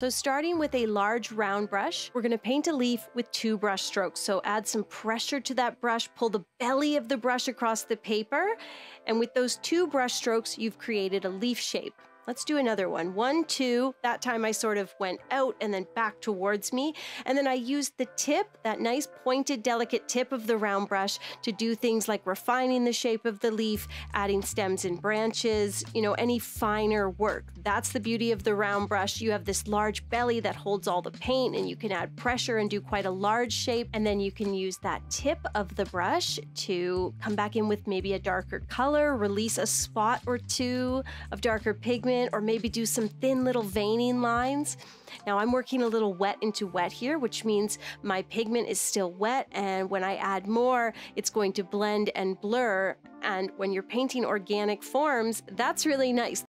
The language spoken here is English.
So starting with a large round brush, we're gonna paint a leaf with two brush strokes. So add some pressure to that brush, pull the belly of the brush across the paper, and with those two brush strokes, you've created a leaf shape. Let's do another one. One, two. That time I sort of went out and then back towards me. And then I used the tip, that nice pointed, delicate tip of the round brush to do things like refining the shape of the leaf, adding stems and branches, you know, any finer work. That's the beauty of the round brush. You have this large belly that holds all the paint and you can add pressure and do quite a large shape. And then you can use that tip of the brush to come back in with maybe a darker color, release a spot or two of darker pigment or maybe do some thin little veining lines. Now I'm working a little wet into wet here, which means my pigment is still wet. And when I add more, it's going to blend and blur. And when you're painting organic forms, that's really nice.